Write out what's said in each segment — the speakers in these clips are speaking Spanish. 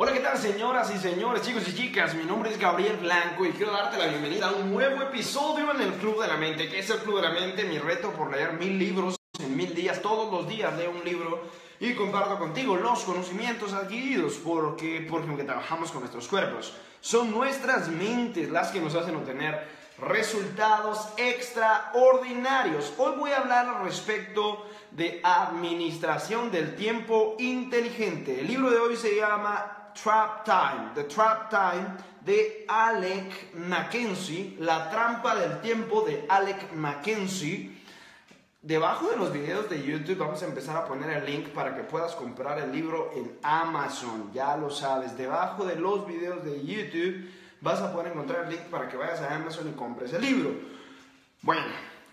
Hola, ¿qué tal señoras y señores, chicos y chicas? Mi nombre es Gabriel Blanco y quiero darte la bienvenida a un nuevo episodio en el Club de la Mente. ¿Qué es el Club de la Mente? Mi reto por leer mil libros en mil días. Todos los días leo un libro y comparto contigo los conocimientos adquiridos porque, porque trabajamos con nuestros cuerpos. Son nuestras mentes las que nos hacen obtener resultados extraordinarios. Hoy voy a hablar respecto de administración del tiempo inteligente. El libro de hoy se llama Trap Time, The Trap Time de Alec Mackenzie, La trampa del tiempo de Alec Mackenzie. Debajo de los videos de YouTube vamos a empezar a poner el link para que puedas comprar el libro en Amazon, ya lo sabes. Debajo de los videos de YouTube vas a poder encontrar el link para que vayas a Amazon y compres el libro. Bueno,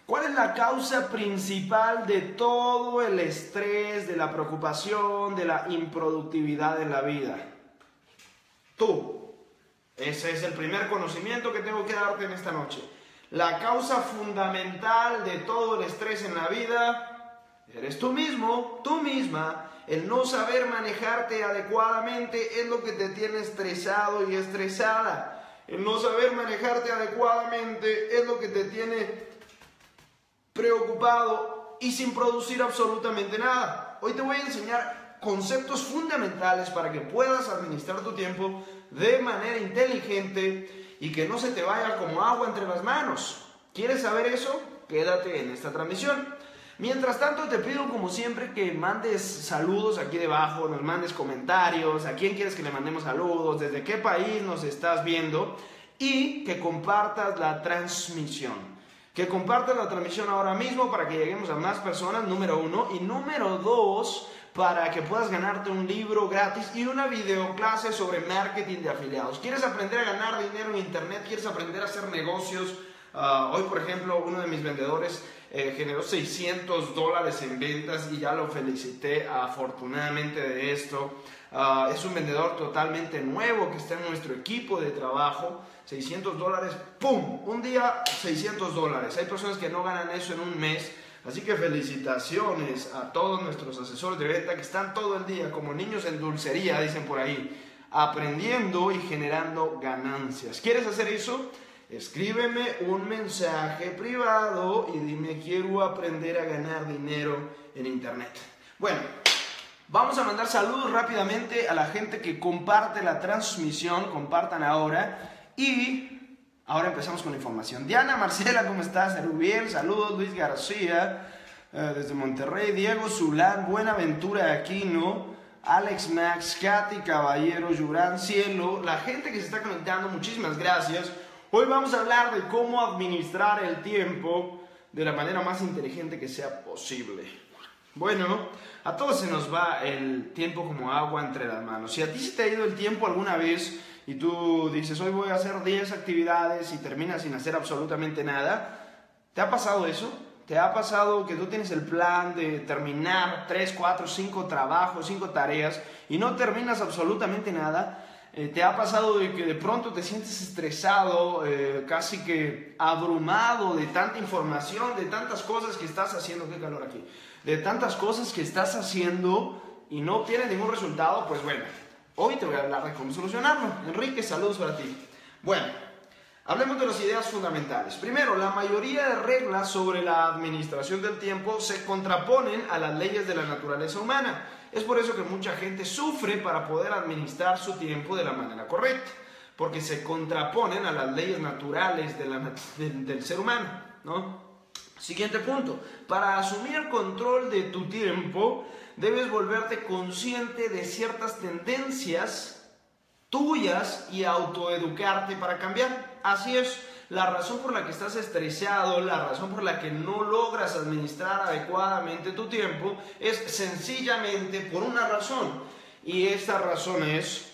¿cuál es la causa principal de todo el estrés, de la preocupación, de la improductividad en la vida? Tú. Ese es el primer conocimiento que tengo que darte en esta noche. La causa fundamental de todo el estrés en la vida eres tú mismo, tú misma. El no saber manejarte adecuadamente es lo que te tiene estresado y estresada. El no saber manejarte adecuadamente es lo que te tiene preocupado y sin producir absolutamente nada. Hoy te voy a enseñar conceptos fundamentales para que puedas administrar tu tiempo de manera inteligente y que no se te vaya como agua entre las manos. ¿Quieres saber eso? Quédate en esta transmisión. Mientras tanto, te pido como siempre que mandes saludos aquí debajo, nos mandes comentarios, a quién quieres que le mandemos saludos, desde qué país nos estás viendo y que compartas la transmisión. Que compartas la transmisión ahora mismo para que lleguemos a más personas, número uno. Y número dos, para que puedas ganarte un libro gratis y una videoclase sobre marketing de afiliados. ¿Quieres aprender a ganar dinero en Internet? ¿Quieres aprender a hacer negocios? Ah, hoy, por ejemplo, uno de mis vendedores eh, generó 600 dólares en ventas y ya lo felicité afortunadamente de esto. Ah, es un vendedor totalmente nuevo que está en nuestro equipo de trabajo. 600 dólares, ¡pum! Un día 600 dólares. Hay personas que no ganan eso en un mes Así que felicitaciones a todos nuestros asesores de venta que están todo el día como niños en dulcería, dicen por ahí, aprendiendo y generando ganancias. ¿Quieres hacer eso? Escríbeme un mensaje privado y dime quiero aprender a ganar dinero en internet. Bueno, vamos a mandar saludos rápidamente a la gente que comparte la transmisión, compartan ahora y Ahora empezamos con la información. Diana Marcela, ¿cómo estás? Rubiel, saludos. Luis García, eh, desde Monterrey. Diego Zulán, Buenaventura Aquino. Alex Max, Katy Caballero, Yurán Cielo, la gente que se está conectando, muchísimas gracias. Hoy vamos a hablar de cómo administrar el tiempo de la manera más inteligente que sea posible. Bueno, a todos se nos va el tiempo como agua entre las manos. Si a ti se te ha ido el tiempo alguna vez, y tú dices, hoy voy a hacer 10 actividades y terminas sin hacer absolutamente nada, ¿te ha pasado eso? ¿Te ha pasado que tú tienes el plan de terminar 3, 4, 5 trabajos, 5 tareas y no terminas absolutamente nada? Eh, ¿Te ha pasado de que de pronto te sientes estresado, eh, casi que abrumado de tanta información, de tantas cosas que estás haciendo, qué calor aquí, de tantas cosas que estás haciendo y no tienes ningún resultado? Pues bueno, Hoy te voy a hablar de cómo solucionarlo. Enrique, saludos para ti. Bueno, hablemos de las ideas fundamentales. Primero, la mayoría de reglas sobre la administración del tiempo se contraponen a las leyes de la naturaleza humana. Es por eso que mucha gente sufre para poder administrar su tiempo de la manera correcta, porque se contraponen a las leyes naturales del ser humano. ¿no? Siguiente punto, para asumir control de tu tiempo, debes volverte consciente de ciertas tendencias tuyas y autoeducarte para cambiar. Así es, la razón por la que estás estresado, la razón por la que no logras administrar adecuadamente tu tiempo, es sencillamente por una razón. Y esta razón es,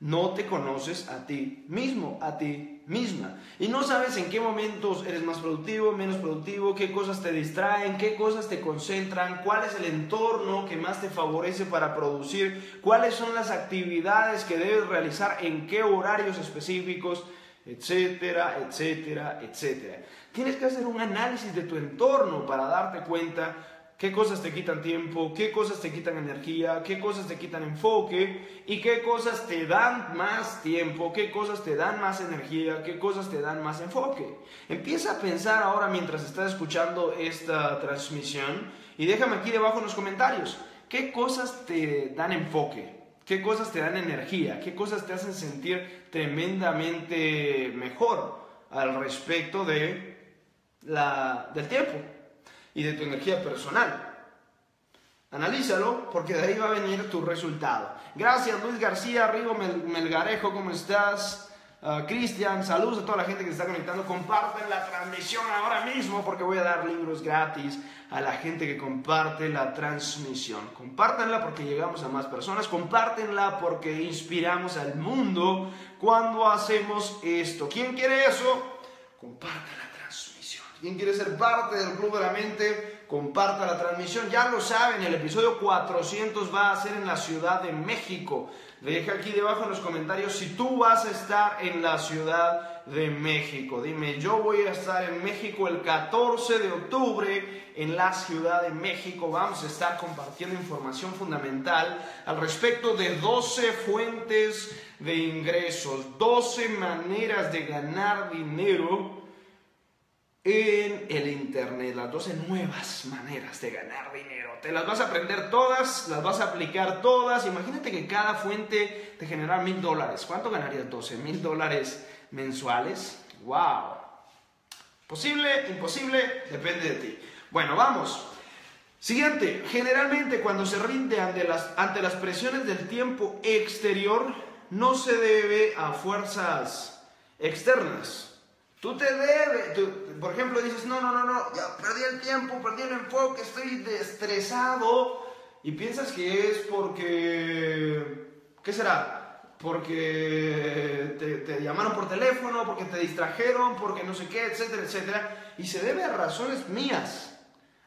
no te conoces a ti mismo, a ti misma. Y no sabes en qué momentos eres más productivo, menos productivo, qué cosas te distraen, qué cosas te concentran, cuál es el entorno que más te favorece para producir, cuáles son las actividades que debes realizar, en qué horarios específicos, etcétera, etcétera, etcétera. Tienes que hacer un análisis de tu entorno para darte cuenta qué cosas te quitan tiempo, qué cosas te quitan energía, qué cosas te quitan enfoque y qué cosas te dan más tiempo, qué cosas te dan más energía, qué cosas te dan más enfoque. Empieza a pensar ahora mientras estás escuchando esta transmisión y déjame aquí debajo en los comentarios, ¿qué cosas te dan enfoque? ¿Qué cosas te dan energía? ¿Qué cosas te hacen sentir tremendamente mejor al respecto de la, del tiempo? Y de tu energía personal. Analízalo porque de ahí va a venir tu resultado. Gracias Luis García, Rigo Melgarejo, ¿cómo estás? Ah, Cristian, saludos a toda la gente que se está conectando. Comparten la transmisión ahora mismo porque voy a dar libros gratis a la gente que comparte la transmisión. Compártanla porque llegamos a más personas. Compártenla porque inspiramos al mundo cuando hacemos esto. ¿Quién quiere eso? Compártanla ¿Quién quiere ser parte del Club de la Mente? Comparta la transmisión. Ya lo saben, el episodio 400 va a ser en la Ciudad de México. Deja aquí debajo en los comentarios si tú vas a estar en la Ciudad de México. Dime, yo voy a estar en México el 14 de octubre en la Ciudad de México. Vamos a estar compartiendo información fundamental al respecto de 12 fuentes de ingresos, 12 maneras de ganar dinero en el Internet, las 12 nuevas maneras de ganar dinero. Te las vas a aprender todas, las vas a aplicar todas. Imagínate que cada fuente te genera mil dólares. ¿Cuánto ganarías? 12 mil dólares mensuales. ¡Wow! ¿Posible? ¿Imposible? Depende de ti. Bueno, vamos. Siguiente, generalmente cuando se rinde ante las, ante las presiones del tiempo exterior, no se debe a fuerzas externas Tú te debes, por ejemplo, dices, no, no, no, no, ya perdí el tiempo, perdí el enfoque, estoy estresado. Y piensas que es porque, ¿qué será? Porque te, llamaron por teléfono, porque te distrajeron, porque no sé qué, etcétera, etcétera. Y se debe a razones mías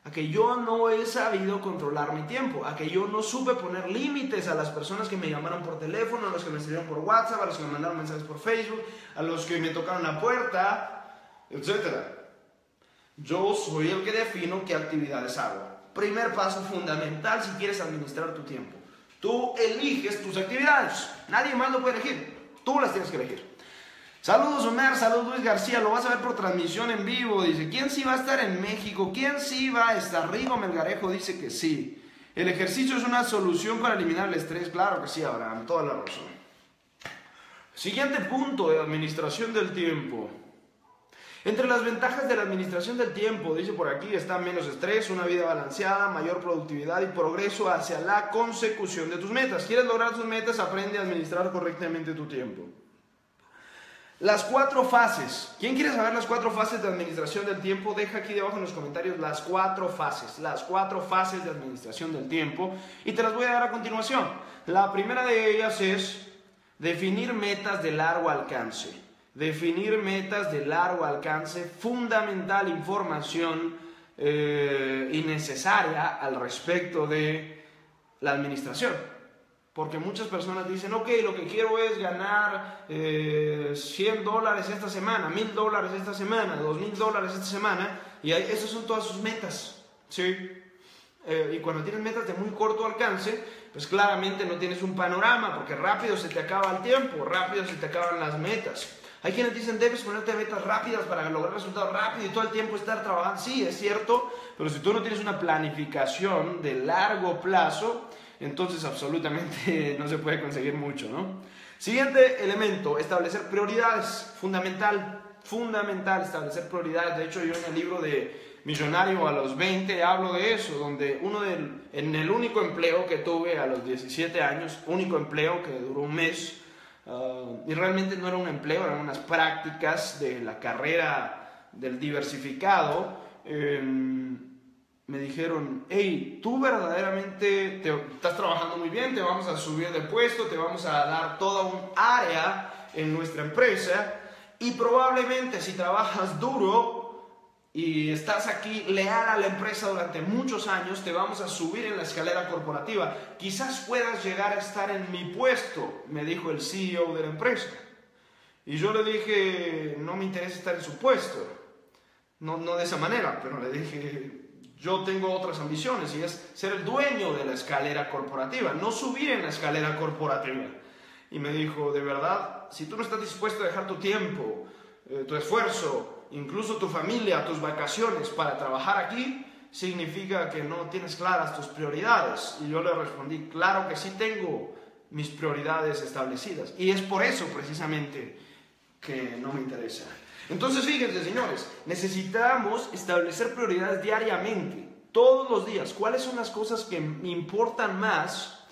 a que yo no he sabido controlar mi tiempo, a que yo no supe poner límites a las personas que me llamaron por teléfono, a los que me escribieron por WhatsApp, a los que me mandaron mensajes por Facebook, a los que me tocaron la puerta, etc. Yo soy el que defino qué actividades hago. Primer paso fundamental si quieres administrar tu tiempo. Tú eliges tus actividades. Nadie más lo puede elegir. Tú las tienes que elegir. Saludos Omar, saludos Luis García, lo vas a ver por transmisión en vivo. Dice, ¿quién sí va a estar en México? ¿Quién sí va a estar? Rigo Melgarejo dice que sí. El ejercicio es una solución para eliminar el estrés. Claro que sí, Abraham, toda la razón. Siguiente punto de administración del tiempo. Entre las ventajas de la administración del tiempo, dice por aquí, está menos estrés, una vida balanceada, mayor productividad y progreso hacia la consecución de tus metas. ¿Quieres lograr tus metas? Aprende a administrar correctamente tu tiempo. Las cuatro fases. ¿Quién quiere saber las cuatro fases de administración del tiempo? Deja aquí debajo en los comentarios las cuatro fases. Las cuatro fases de administración del tiempo. Y te las voy a dar a continuación. La primera de ellas es definir metas de largo alcance. Definir metas de largo alcance. Fundamental información eh, innecesaria al respecto de la administración. Porque muchas personas dicen, ok, lo que quiero es ganar 100 eh, dólares esta semana, 1000 dólares esta semana, 2000 dólares esta semana, y esas son todas sus metas. ¿sí? Eh, y cuando tienes metas de muy corto alcance, pues claramente no tienes un panorama, porque rápido se te acaba el tiempo, rápido se te acaban las metas. Hay quienes dicen, debes ponerte metas rápidas para lograr resultados rápidos y todo el tiempo estar trabajando. Sí, es cierto, pero si tú no tienes una planificación de largo plazo, entonces absolutamente no se puede conseguir mucho, ¿no? Siguiente elemento, establecer prioridades, fundamental, fundamental establecer prioridades. De hecho, yo en el libro de Millonario a los 20 hablo de eso, donde uno del, en el único empleo que tuve a los 17 años, único empleo que duró un mes, ah, y realmente no era un empleo, eran unas prácticas de la carrera del diversificado. Em, me dijeron, hey, tú verdaderamente te, estás trabajando muy bien, te vamos a subir de puesto, te vamos a dar toda un área en nuestra empresa y probablemente si trabajas duro y estás aquí leal a la empresa durante muchos años, te vamos a subir en la escalera corporativa. Quizás puedas llegar a estar en mi puesto, me dijo el CEO de la empresa. Y yo le dije, no me interesa estar en su puesto. No, no de esa manera, pero le dije, yo tengo otras ambiciones y es ser el dueño de la escalera corporativa, no subir en la escalera corporativa. Y me dijo, de verdad, si tú no estás dispuesto a dejar tu tiempo, eh, tu esfuerzo, incluso tu familia, tus vacaciones para trabajar aquí, significa que no tienes claras tus prioridades. Y yo le respondí, claro que sí tengo mis prioridades establecidas. Y es por eso precisamente que no me interesa. Entonces, fíjense, señores, necesitamos establecer prioridades diariamente, todos los días. ¿Cuáles son las cosas que importan más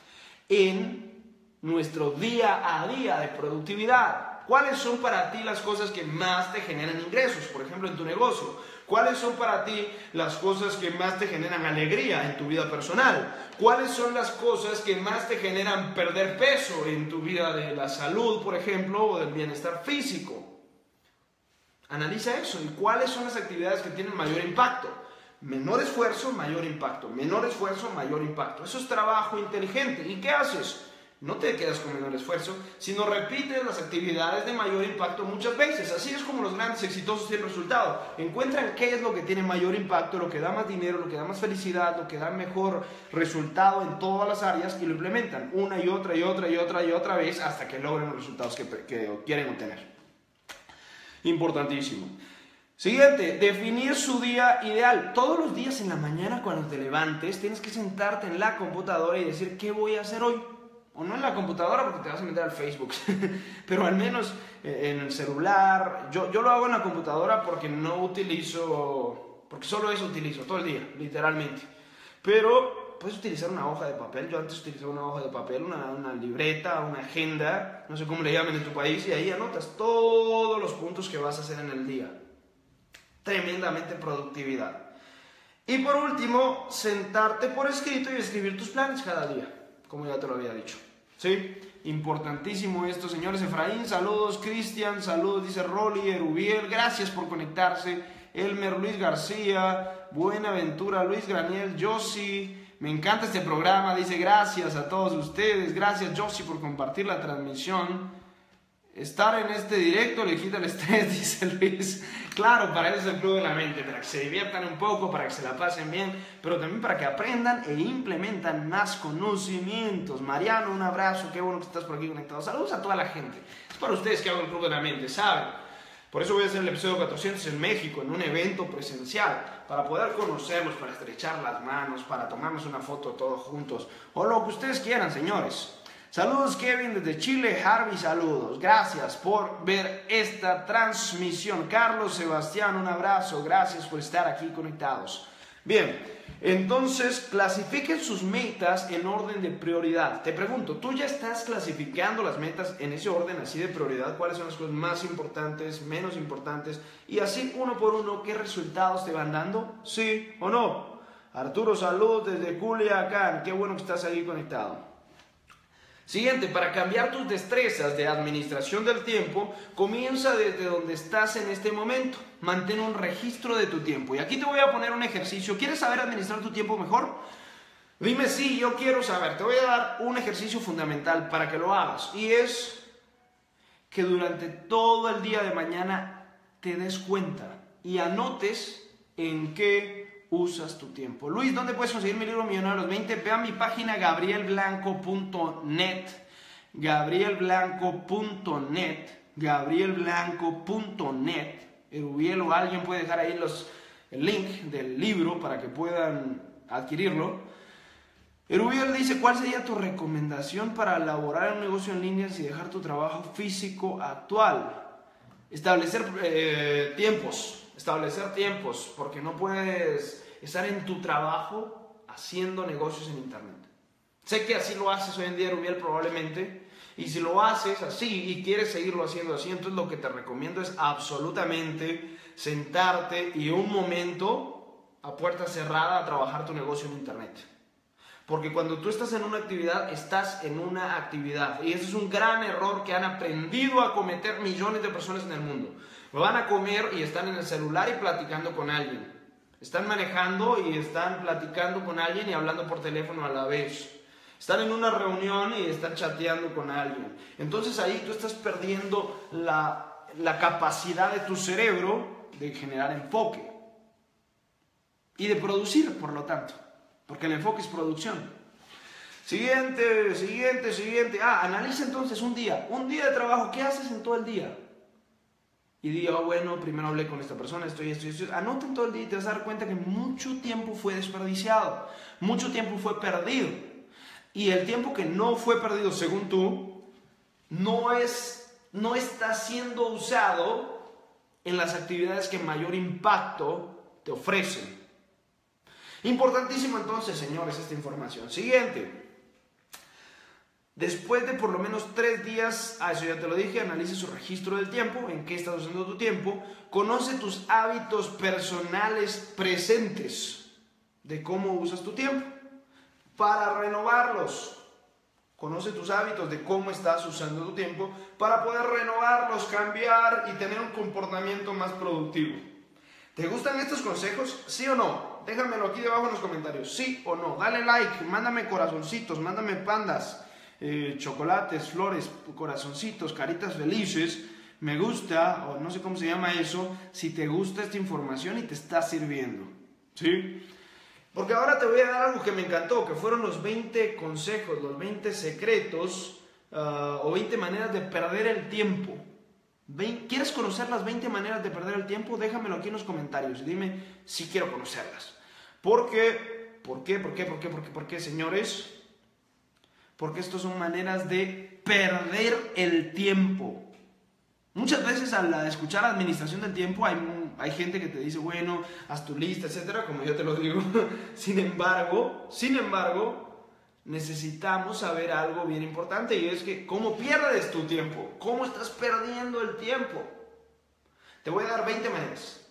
en nuestro día a día de productividad? ¿Cuáles son para ti las cosas que más te generan ingresos, por ejemplo, en tu negocio? ¿Cuáles son para ti las cosas que más te generan alegría en tu vida personal? ¿Cuáles son las cosas que más te generan perder peso en tu vida de la salud, por ejemplo, o del bienestar físico? Analiza eso y cuáles son las actividades que tienen mayor impacto. Menor esfuerzo, mayor impacto. Menor esfuerzo, mayor impacto. Eso es trabajo inteligente. ¿Y qué haces? No te quedas con menor esfuerzo, sino repites las actividades de mayor impacto muchas veces. Así es como los grandes exitosos tienen resultado. Encuentran qué es lo que tiene mayor impacto, lo que da más dinero, lo que da más felicidad, lo que da mejor resultado en todas las áreas y lo implementan una y otra y otra y otra y otra vez hasta que logren los resultados que, que quieren obtener. Importantísimo. Siguiente, definir su día ideal. Todos los días en la mañana cuando te levantes tienes que sentarte en la computadora y decir qué voy a hacer hoy. O no en la computadora porque te vas a meter al Facebook, pero al menos eh, en el celular. Yo, yo lo hago en la computadora porque no utilizo, porque solo eso utilizo todo el día, literalmente. Pero puedes utilizar una hoja de papel. Yo antes utilizaba una hoja de papel, una, libreta, una agenda, no sé cómo le llamen en tu país, y ahí anotas todos los puntos que vas a hacer en el día. Tremendamente productividad. Y por último, sentarte por escrito y escribir tus planes cada día, como ya te lo había dicho. ¿Sí? Importantísimo esto, señores. Efraín, saludos. Cristian, saludos. Dice Rolly, Erubiel, gracias por conectarse. Elmer, Luis García, Buenaventura, Luis Graniel, Josi. Me encanta este programa, dice gracias a todos ustedes, gracias Josie por compartir la transmisión. Estar en este directo le quita el estrés, dice Luis. Claro, para eso es el Club de la Mente, para que se diviertan un poco, para que se la pasen bien, pero también para que aprendan e implementan más conocimientos. Mariano, un abrazo, qué bueno que estás por aquí conectado. Saludos a toda la gente. Es para ustedes que hago el Club de la Mente, ¿saben? Por eso voy a hacer el episodio 400 en México, en un evento presencial, para poder conocerlos, para estrechar las manos, para tomarnos una foto todos juntos, o lo que ustedes quieran, señores. Saludos Kevin desde Chile, Harvey, saludos. Gracias por ver esta transmisión. Carlos, Sebastián, un abrazo. Gracias por estar aquí conectados. Bien, entonces clasifiquen sus metas en orden de prioridad. Te pregunto, ¿tú ya estás clasificando las metas en ese orden así de prioridad? ¿Cuáles son las cosas más importantes, menos importantes? Y así uno por uno, ¿qué resultados te van dando? ¿Sí o no? Arturo, saludos desde Culiacán. Qué bueno que estás ahí conectado. Siguiente, para cambiar tus destrezas de administración del tiempo, comienza desde donde estás en este momento. Mantén un registro de tu tiempo. Y aquí te voy a poner un ejercicio. ¿Quieres saber administrar tu tiempo mejor? Dime sí, yo quiero saber. Te voy a dar un ejercicio fundamental para que lo hagas. Y es que durante todo el día de mañana te des cuenta y anotes en qué usas tu tiempo. Luis, ¿dónde puedes conseguir mi libro Millonario de los 20? Ve a mi página gabrielblanco.net, gabrielblanco.net, gabrielblanco.net. Erubiel o alguien puede dejar ahí los, el link del libro para que puedan adquirirlo. Erubiel dice, ¿cuál sería tu recomendación para elaborar un negocio en línea y dejar tu trabajo físico actual? Establecer eh, tiempos, establecer tiempos, porque no puedes estar en tu trabajo haciendo negocios en Internet. Sé que así lo haces hoy en día, Rubiel, probablemente. Y si lo haces así y quieres seguirlo haciendo así, entonces lo que te recomiendo es absolutamente sentarte y un momento a puerta cerrada a trabajar tu negocio en Internet. Porque cuando tú estás en una actividad, estás en una actividad. Y ese es un gran error que han aprendido a cometer millones de personas en el mundo. Van a comer y están en el celular y platicando con alguien. Están manejando y están platicando con alguien y hablando por teléfono a la vez. Están en una reunión y están chateando con alguien. Entonces ahí tú estás perdiendo la, capacidad de tu cerebro de generar enfoque. y de producir, por lo tanto, porque el enfoque es producción. Siguiente, siguiente, siguiente. Ah, analiza entonces un día, un día de trabajo, ¿qué haces en todo el día? Y diga, oh, bueno, primero hablé con esta persona, estoy, estoy, estoy. Anota en todo el día y te vas a dar cuenta que mucho tiempo fue desperdiciado, mucho tiempo fue perdido. Y el tiempo que no fue perdido, según tú, no, es, no está siendo usado en las actividades que mayor impacto te ofrecen. Importantísimo entonces, señores, esta información. Siguiente. Después de por lo menos tres días, a eso ya te lo dije, analice su registro del tiempo, en qué estás usando tu tiempo, conoce tus hábitos personales presentes de cómo usas tu tiempo para renovarlos. Conoce tus hábitos de cómo estás usando tu tiempo para poder renovarlos, cambiar y tener un comportamiento más productivo. ¿Te gustan estos consejos? ¿Sí o no? Déjamelo aquí debajo en los comentarios. ¿Sí o no? Dale like, mándame corazoncitos, mándame pandas, eh, chocolates, flores, corazoncitos, caritas felices. Me gusta, o no sé cómo se llama eso, si te gusta esta información y te está sirviendo. ¿Sí? Porque ahora te voy a dar algo que me encantó, que fueron los 20 consejos, los 20 secretos ah, o 20 maneras de perder el tiempo. ¿Quieres conocer las 20 maneras de perder el tiempo? Déjamelo aquí en los comentarios y dime si quiero conocerlas. Porque, ¿por qué? ¿Por qué? ¿Por qué? ¿Por qué? ¿Por qué, señores? Porque estas son maneras de perder el tiempo. Muchas veces al escuchar administración del tiempo hay, hay gente que te dice, bueno, haz tu lista, etcétera, como yo te lo digo. sin embargo, sin embargo, necesitamos saber algo bien importante y es que cómo pierdes tu tiempo, cómo estás perdiendo el tiempo. Te voy a dar 20 maneras.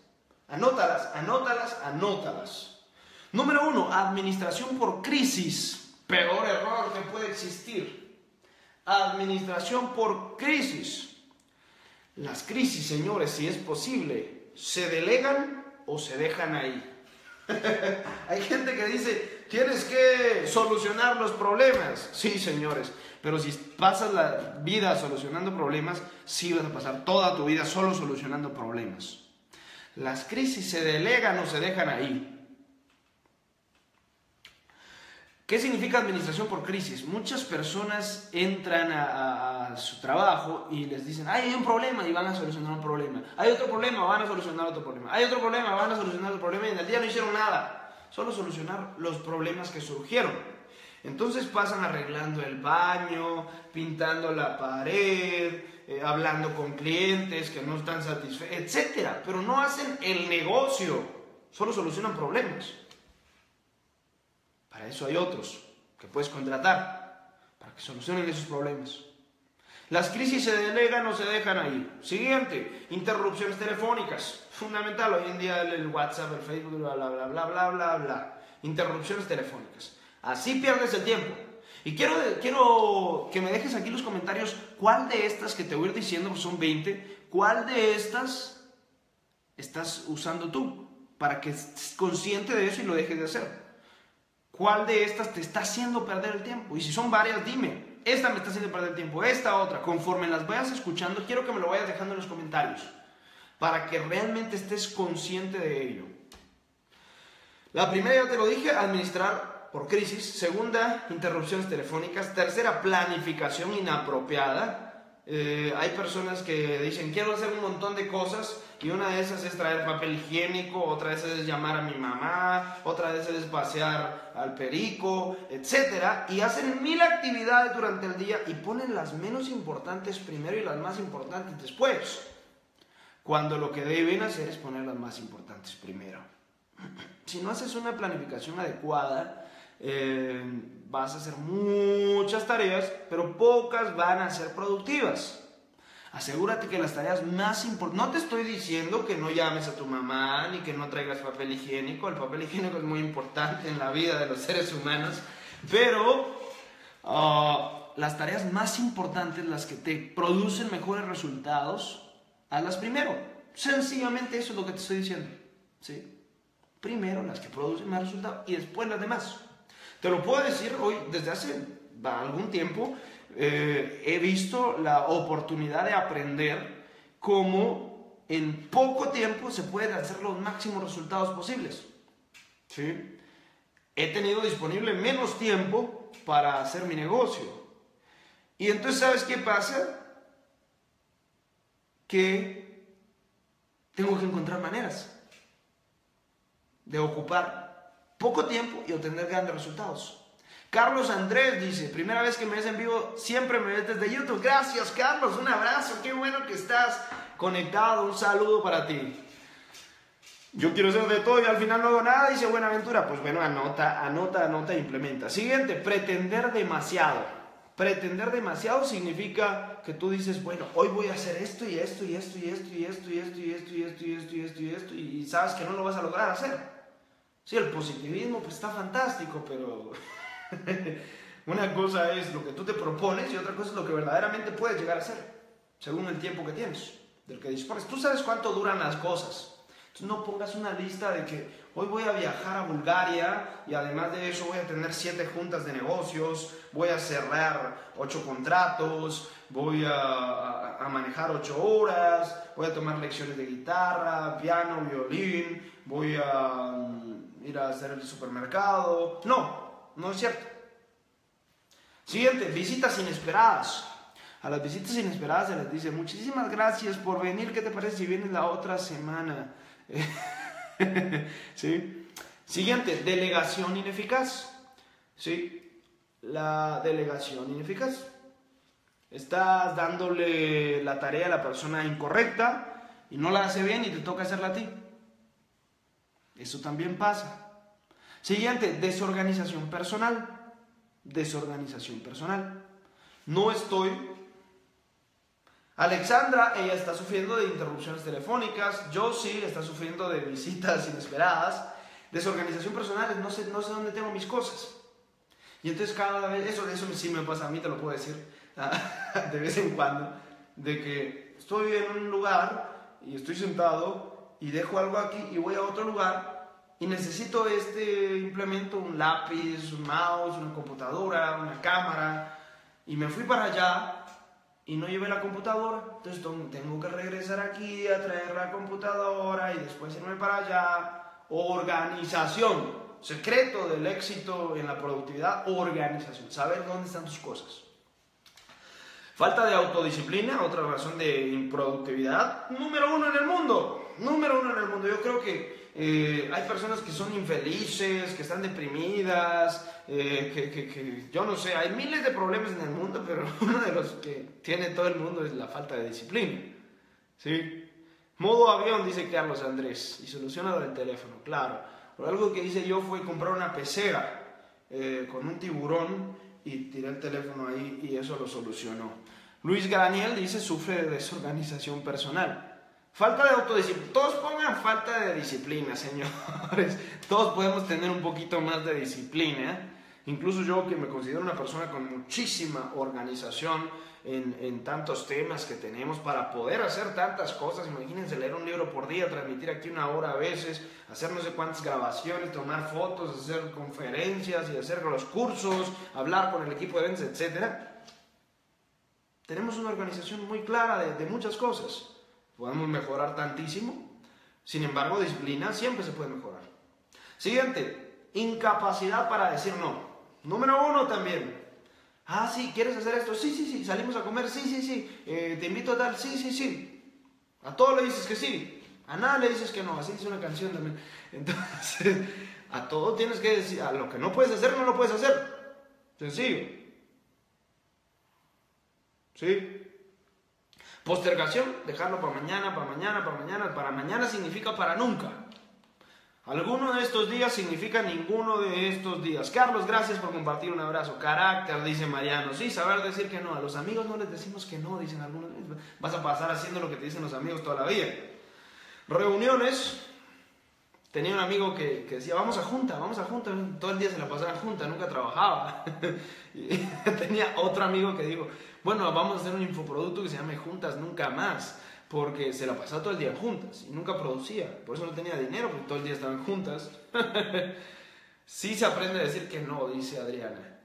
Anótalas, anótalas, anótalas. Número uno, administración por crisis. Peor error que puede existir. Administración por crisis. Las crisis, señores, si es posible, se delegan o se dejan ahí. Hay gente que dice, tienes que solucionar los problemas. Sí, señores, pero si pasas la vida solucionando problemas, sí vas a pasar toda tu vida solo solucionando problemas. Las crisis se delegan o se dejan ahí. ¿Qué significa administración por crisis? Muchas personas entran a, su trabajo y les dicen, hay un problema y van a solucionar un problema. Hay otro problema, van a solucionar otro problema. Hay otro problema, van a solucionar otro problema y en el día no hicieron nada. Solo solucionar los problemas que surgieron. Entonces pasan arreglando el baño, pintando la pared, eh, hablando con clientes que no están satisfechos, etc. Pero no hacen el negocio, solo solucionan problemas. Para eso hay otros que puedes contratar para que solucionen esos problemas. Las crisis se delegan o se dejan ahí. Siguiente, interrupciones telefónicas. Fundamental hoy en día el WhatsApp, el Facebook, bla, bla, bla, bla, bla, bla, bla. Interrupciones telefónicas. Así pierdes el tiempo. Y quiero, quiero que me dejes aquí los comentarios cuál de estas que te voy a ir diciendo, son 20, cuál de estas estás usando tú para que estés consciente de eso y lo dejes de hacer. ¿Cuál de estas te está haciendo perder el tiempo? Y si son varias, dime. Esta me está haciendo perder el tiempo, esta otra. Conforme las vayas escuchando, quiero que me lo vayas dejando en los comentarios. Para que realmente estés consciente de ello. La primera ya te lo dije, administrar por crisis. Segunda, interrupciones telefónicas. Tercera, planificación inapropiada. Eh, hay personas que dicen, quiero hacer un montón de cosas y una de esas es traer papel higiénico, otra de esas es llamar a mi mamá, otra de esas es pasear al perico, etc. Y hacen mil actividades durante el día y ponen las menos importantes primero y las más importantes después. Cuando lo que deben hacer es poner las más importantes primero. Si no haces una planificación adecuada, eh, vas a hacer muchas tareas, pero pocas van a ser productivas. Asegúrate que las tareas más importantes, no te estoy diciendo que no llames a tu mamá ni que no traigas papel higiénico, el papel higiénico es muy importante en la vida de los seres humanos, pero ah, las tareas más importantes, las que te producen mejores resultados, hazlas primero. Sencillamente eso es lo que te estoy diciendo. ¿sí? Primero las que producen más resultados y después las demás. Te lo puedo decir hoy, desde hace algún tiempo, eh, he visto la oportunidad de aprender cómo en poco tiempo se pueden hacer los máximos resultados posibles. ¿sí? He tenido disponible menos tiempo para hacer mi negocio. Y entonces, ¿sabes qué pasa? Que tengo que encontrar maneras de ocupar poco tiempo y obtener grandes resultados. Carlos Andrés dice, primera vez que me ves en vivo, siempre me ves desde YouTube. Gracias Carlos, un abrazo, qué bueno que estás conectado, un saludo para ti. Yo quiero ser de todo y al final no hago nada, dice Buenaventura. Pues bueno, anota, anota, anota e implementa. Siguiente, pretender demasiado. Pretender demasiado significa que tú dices, bueno, hoy voy a hacer esto y esto y esto y esto y esto y esto y esto y esto y esto y esto y esto y sabes que no lo vas a lograr hacer. Sí, el positivismo pues está fantástico, pero una cosa es lo que tú te propones y otra cosa es lo que verdaderamente puedes llegar a hacer, según el tiempo que tienes, del que dispones. Tú sabes cuánto duran las cosas. Entonces no pongas una lista de que hoy voy a viajar a Bulgaria y además de eso voy a tener siete juntas de negocios, voy a cerrar ocho contratos, voy a, manejar ocho horas, voy a tomar lecciones de guitarra, piano, violín, voy a mm, ir a hacer el supermercado. No, no es cierto. Siguiente, visitas inesperadas. A las visitas inesperadas se les dice, muchísimas gracias por venir, ¿qué te parece si vienes la otra semana? ¿Sí? Siguiente, delegación ineficaz. ¿Sí? La delegación ineficaz. Estás dándole la tarea a la persona incorrecta y no la hace bien y te toca hacerla a ti. Eso también pasa. Siguiente, desorganización personal. Desorganización personal. No estoy Alexandra, ella está sufriendo de interrupciones telefónicas, Josie está sufriendo de visitas inesperadas, desorganización personal, no sé, no sé dónde tengo mis cosas. Y entonces cada vez, eso, eso sí me pasa a mí, te lo puedo decir, de vez en cuando, de que estoy en un lugar y estoy sentado y dejo algo aquí y voy a otro lugar y necesito este implemento, un lápiz, un mouse, una computadora, una cámara, y me fui para allá y no llevé la computadora, entonces tengo que regresar aquí a traer la computadora y después irme para allá. Organización, secreto del éxito en la productividad, organización, saber dónde están tus cosas. Falta de autodisciplina, otra razón de improductividad, número uno en el mundo, número uno en el mundo. Yo creo que eh, hay personas que son infelices, que están deprimidas, eh, que, que, yo no sé, hay miles de problemas en el mundo, pero uno de los que tiene todo el mundo es la falta de disciplina. ¿Sí? Modo avión, dice Carlos Andrés, y soluciona del teléfono, claro. Pero algo que hice yo fue comprar una pecera eh, con un tiburón y tiré el teléfono ahí y eso lo solucionó. Luis Graniel dice sufre de desorganización personal. Falta de autodisciplina. Todos pongan falta de disciplina, señores. Todos podemos tener un poquito más de disciplina. Incluso yo que me considero una persona con muchísima organización en, en, tantos temas que tenemos para poder hacer tantas cosas. Imagínense leer un libro por día, transmitir aquí una hora a veces, hacer no sé cuántas grabaciones, tomar fotos, hacer conferencias y hacer los cursos, hablar con el equipo de ventas, etc. Tenemos una organización muy clara de, de muchas cosas podemos mejorar tantísimo. Sin embargo, disciplina siempre se puede mejorar. Siguiente, incapacidad para decir no. Número uno también. Ah, sí, ¿quieres hacer esto? Sí, sí, sí. ¿Salimos a comer? Sí, sí, sí. Eh, ¿Te invito a tal? Sí, sí, sí. A todo le dices que sí. A nada le dices que no. Así dice una canción también. Entonces, a todo tienes que decir, a lo que no puedes hacer, no lo puedes hacer. Sencillo. ¿Sí? Postergación, dejarlo para mañana, para mañana, para mañana. Para mañana significa para nunca. Alguno de estos días significa ninguno de estos días. Carlos, gracias por compartir un abrazo. Carácter, dice Mariano. Sí, saber decir que no. A los amigos no les decimos que no, dicen algunos. Vas a pasar haciendo lo que te dicen los amigos toda la vida. Reuniones. Tenía un amigo que, decía, vamos a junta, vamos a junta. Todo el día se la pasaba junta, nunca trabajaba. tenía otro amigo que dijo, bueno, vamos a hacer un infoproducto que se llame Juntas Nunca Más, porque se la pasaba todo el día en juntas y nunca producía. Por eso no tenía dinero, porque todo el día estaban juntas. sí se aprende a decir que no, dice Adriana.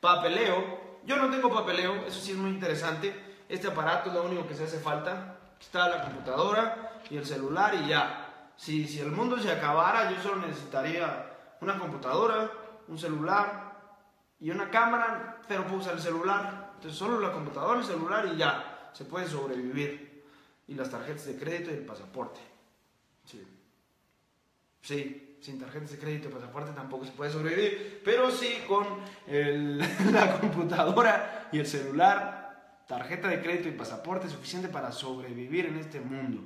Papeleo. Yo no tengo papeleo, eso sí es muy interesante. Este aparato es lo único que se hace falta. Está la computadora y el celular y ya. Si, si el mundo se acabara, yo solo necesitaría una computadora, un celular y una cámara, pero puedo usar el celular. Entonces solo la computadora, el celular y ya, se puede sobrevivir. Y las tarjetas de crédito y el pasaporte. Sí. Sí, sin tarjetas de crédito y pasaporte tampoco se puede sobrevivir, pero sí con la computadora y el celular, tarjeta de crédito y pasaporte suficiente para sobrevivir en este mundo.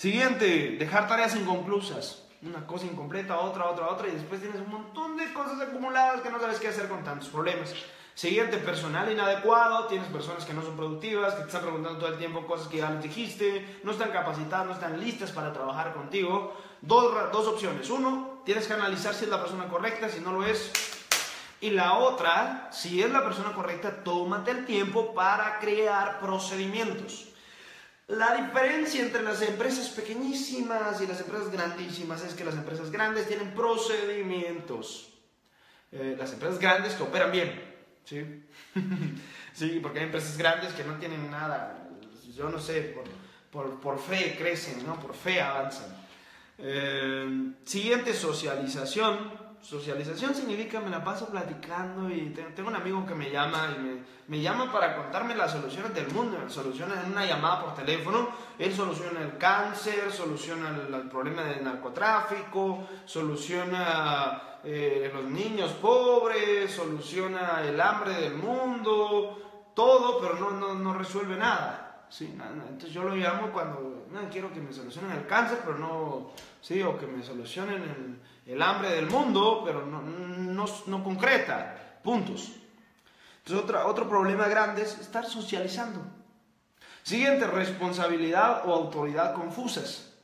Siguiente, dejar tareas inconclusas. Una cosa incompleta, otra, otra, otra, y después tienes un montón de cosas acumuladas que no sabes qué hacer con tantos problemas. Siguiente, personal inadecuado, tienes personas que no son productivas, que te están preguntando todo el tiempo cosas que ya les dijiste, no están capacitadas, no están listas para trabajar contigo. Dos, dos opciones. Uno, tienes que analizar si es la persona correcta, si no lo es. Y la otra, si es la persona correcta, tómate el tiempo para crear procedimientos. La diferencia entre las empresas pequeñísimas y las empresas grandísimas es que las empresas grandes tienen procedimientos. Eh, las empresas grandes que operan bien, ¿sí? sí, porque hay empresas grandes que no tienen nada, yo no sé, por, por, fe crecen, ¿no? Por fe avanzan. Eh, siguiente, socialización. Socialización significa me la paso platicando y tengo un amigo que me llama y me, me, llama para contarme las soluciones del mundo. Soluciona en una llamada por teléfono. Él soluciona el cáncer, soluciona el, problema del narcotráfico, soluciona eh, los niños pobres, soluciona el hambre del mundo, todo, pero no, no, no resuelve nada. Sí, entonces yo lo llamo cuando quiero que me solucionen el cáncer, pero no, sí, o que me solucionen el, el hambre del mundo, pero no, no, concreta, puntos. Entonces otra, otro problema grande es estar socializando. Siguiente, responsabilidad o autoridad confusas.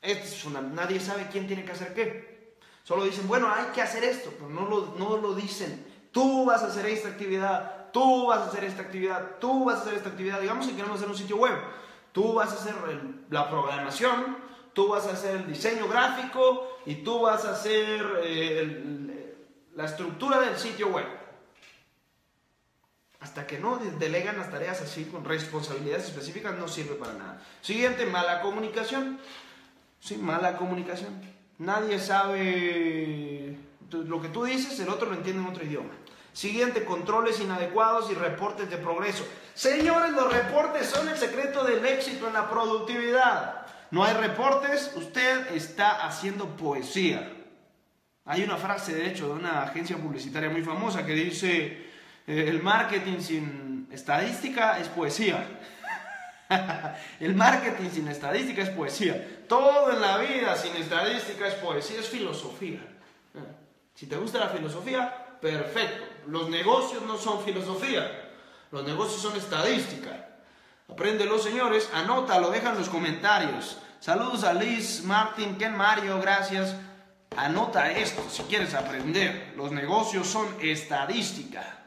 es una, nadie sabe quién tiene que hacer qué. Solo dicen, bueno, hay que hacer esto, pero no lo, no lo dicen. Tú vas a hacer esta actividad, tú vas a hacer esta actividad, tú vas a hacer esta actividad. Digamos que queremos hacer un sitio web. Tú vas a hacer la programación, tú vas a hacer el diseño gráfico y tú vas a hacer eh, la estructura del sitio web. Hasta que no delegan las tareas así con responsabilidades específicas no sirve para nada. Siguiente, mala comunicación. Sí, mala comunicación. Nadie sabe lo que tú dices, el otro lo entiende en otro idioma. Siguiente, controles inadecuados y reportes de progreso. Señores, los reportes son el secreto del éxito en la productividad. No hay reportes, usted está haciendo poesía. Hay una frase, de hecho, de una agencia publicitaria muy famosa que dice, eh, el marketing sin estadística es poesía. el marketing sin estadística es poesía. Todo en la vida sin estadística es poesía, es filosofía. Si te gusta la filosofía, perfecto. Los negocios no son filosofía. Los negocios son estadística. Apréndelo, señores. Anótalo, deja en los comentarios. Saludos a Liz, Martín, Ken Mario, gracias. Anota esto si quieres aprender. Los negocios son estadística.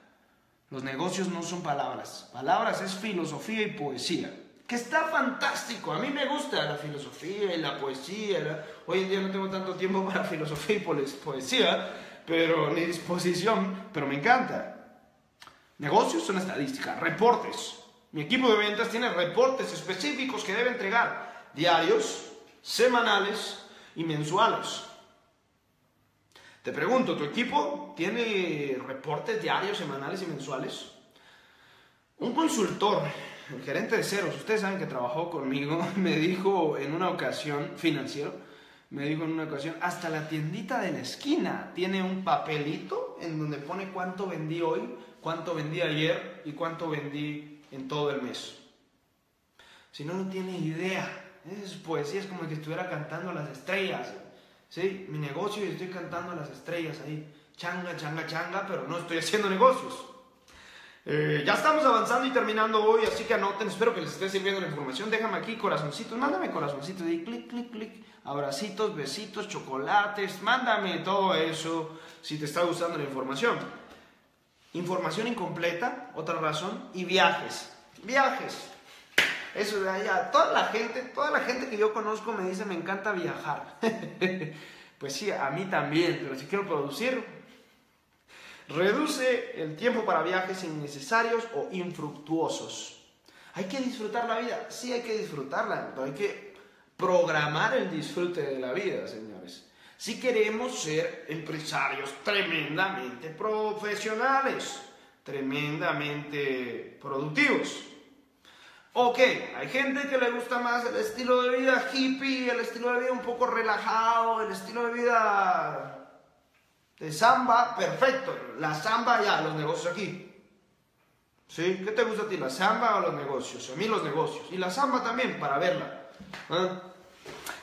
Los negocios no son palabras. Palabras es filosofía y poesía que está fantástico. A mí me gusta la filosofía y la poesía. Hoy en día no tengo tanto tiempo para filosofía y poesía, pero ni disposición, pero me encanta. Negocios son estadísticas, reportes. Mi equipo de ventas tiene reportes específicos que debe entregar, diarios, semanales y mensuales. Te pregunto, ¿tu equipo tiene reportes diarios, semanales y mensuales? Un consultor el gerente de ceros, ustedes saben que trabajó conmigo, me dijo en una ocasión, financiero, me dijo en una ocasión, hasta la tiendita de la esquina tiene un papelito en donde pone cuánto vendí hoy, cuánto vendí ayer y cuánto vendí en todo el mes. Si no, no tiene idea. Es poesía, es como que estuviera cantando las estrellas. ¿Sí? Mi negocio y estoy cantando las estrellas ahí. Changa, changa, changa, pero no estoy haciendo negocios. Eh, ya estamos avanzando y terminando hoy, así que anoten, espero que les esté sirviendo la información. Déjame aquí corazoncitos, mándame corazoncitos y clic, clic, clic, abracitos, besitos, chocolates, mándame todo eso si te está gustando la información. Información incompleta, otra razón, y viajes. Viajes. Eso de allá, toda la gente, toda la gente que yo conozco me dice me encanta viajar. pues sí, a mí también, pero si quiero producir, Reduce el tiempo para viajes innecesarios o infructuosos. Hay que disfrutar la vida, sí hay que disfrutarla, pero hay que programar el disfrute de la vida, señores. Si queremos ser empresarios tremendamente profesionales, tremendamente productivos. Ok, hay gente que le gusta más el estilo de vida hippie, el estilo de vida un poco relajado, el estilo de vida de samba, perfecto. La samba ya, los negocios aquí. ¿Sí? ¿Qué te gusta a ti, la samba o los negocios? A mí los negocios. Y la samba también, para verla. ¿Ah?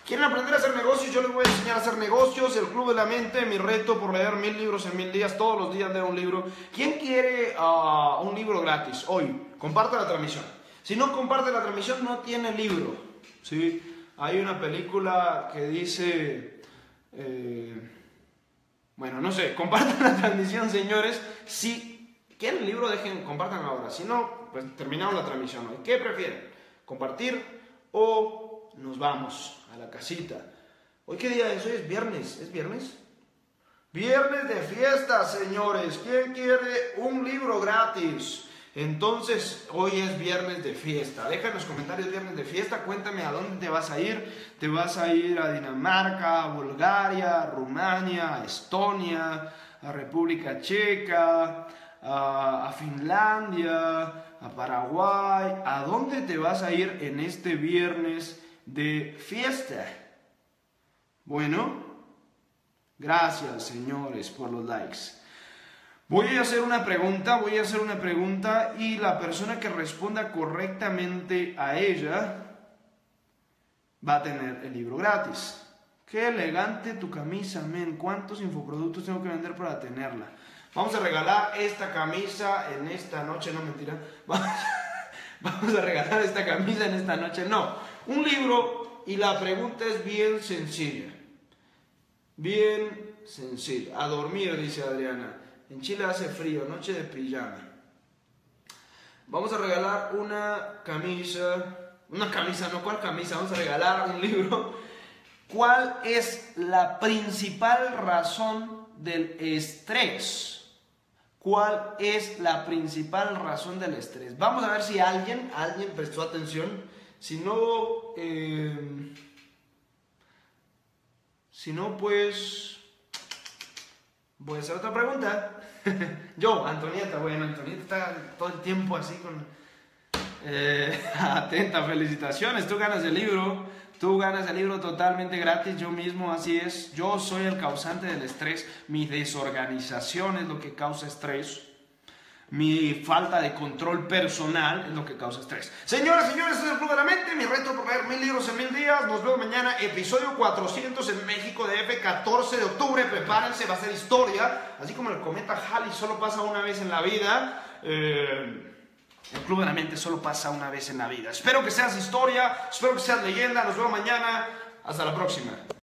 ¿Quieren aprender a hacer negocios? Yo les voy a enseñar a hacer negocios. El Club de la Mente, mi reto por leer mil libros en mil días. Todos los días leer un libro. ¿Quién quiere ah, un libro gratis hoy? Comparte la transmisión. Si no comparte la transmisión, no tiene libro. ¿sí? Hay una película que dice... Eh, bueno, no sé, compartan la transmisión, señores. Si quieren el libro, dejen, compartan ahora. Si no, pues terminamos la transmisión ¿Qué prefieren? ¿Compartir o nos vamos a la casita? ¿Hoy qué día es? Hoy es viernes. ¿Es viernes? Viernes de fiesta, señores. ¿Quién quiere un libro gratis? Entonces, hoy es viernes de fiesta. Deja en los comentarios viernes de fiesta. Cuéntame a dónde te vas a ir. ¿Te vas a ir a Dinamarca, a Bulgaria, a Rumania, a Estonia, a República Checa, a, a Finlandia, a Paraguay? ¿A dónde te vas a ir en este viernes de fiesta? Bueno, gracias señores por los likes. Voy a hacer una pregunta, voy a hacer una pregunta y la persona que responda correctamente a ella va a tener el libro gratis. Qué elegante tu camisa, men. ¿Cuántos infoproductos tengo que vender para tenerla? Vamos a regalar esta camisa en esta noche, no mentira. Vamos a regalar esta camisa en esta noche, no. Un libro y la pregunta es bien sencilla. Bien sencilla. A dormir, dice Adriana. En Chile hace frío, noche de pijama. Vamos a regalar una camisa, una camisa, no cuál camisa, vamos a regalar un libro. ¿Cuál es la principal razón del estrés? ¿Cuál es la principal razón del estrés? Vamos a ver si alguien, alguien prestó atención. Si no, eh, si no, pues voy a hacer otra pregunta. Yo, Antonieta, bueno, Antonieta está todo el tiempo así con... Eh, atenta, felicitaciones, tú ganas el libro, tú ganas el libro totalmente gratis, yo mismo, así es, yo soy el causante del estrés, mi desorganización es lo que causa estrés. Mi falta de control personal es lo que causa estrés. Señoras, señores, este es el Club de la Mente. Mi reto por leer mil libros en mil días. Nos vemos mañana, episodio 400 en México de F, 14 de octubre. Prepárense, va a ser historia. Así como el cometa Halley solo pasa una vez en la vida. Eh, el Club de la Mente solo pasa una vez en la vida. Espero que seas historia, espero que seas leyenda. Nos vemos mañana. Hasta la próxima.